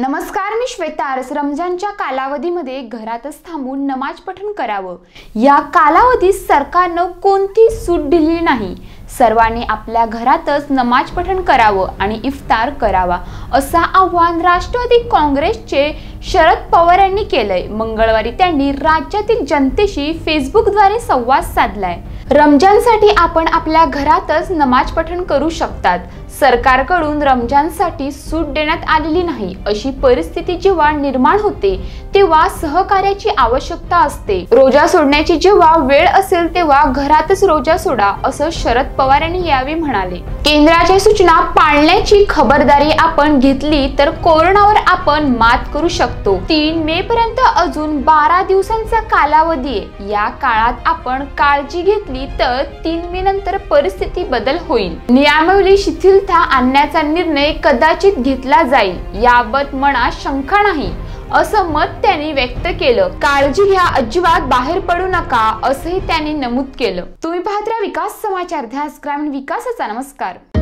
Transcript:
नमस्कार मी श्वेता आरस. रमजानच्या कालावधीमध्ये घरातच थांबून नमाज पठण करावं. या कालावधीत सरकारनं कोणती सूट दिली नाही? सर्वांनी आपल्या घरातच नमाज पठण करावं आणि इफ्तार करावा असं आव्हान राष्ट्रवादी काँग्रेसचे शरद पवार यांनी केलंय. मंगळवारी त्यांनी राज्यातील जनतेशी फेसबुकद्वारे संवाद साधलाय. रमजानसाठी आपण आपल्या घरातच नमाज पठण करू शकतात. सरकारकडून रमजानसाठी सूट देण्यात आलेली नाही अशी परिस्थिती जेव्हा निर्माण होते तेव्हा सहकार्याची आवश्यकता असते. रोजा सोडण्याची जेव्हा वेळ असेल तेव्हा घरातच रोजा सोडा असं शरद पवार यांनी यावेळी म्हणाले. केंद्राच्या सूचना पाळण्याची खबरदारी आपण घेतली तर कोरोनावर आपण मात करू शकतो. तीन मे पर्यंत अजून बारा दिवसांचा कालावधी आहे. या काळात आपण काळजी घेतली तर तीन मे नंतर परिस्थिती बदल होईल. नियमावली शिथिलता आणण्याचा निर्णय कदाचित घेतला जाईल याबत मनात शंका नाही असं मत त्यांनी व्यक्त केलं. काळजी घ्या अजिबात बाहेर पडू नका असंही त्यांनी नमूद केलं. तुम्ही पाहत्रा विकास समाचार ध्यास ग्रामीण विकासाचा नमस्कार.